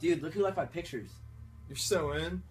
Dude, look who left my pictures. You're so in.